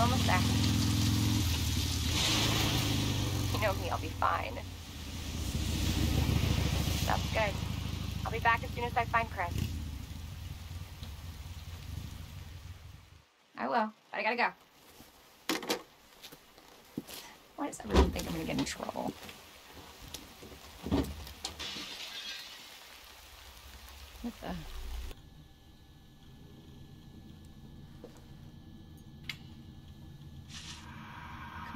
almost there. You know me, I'll be fine. That's good. I'll be back as soon as I find Chris. I will, but I gotta go. Why does everyone think I'm gonna get in trouble? What the?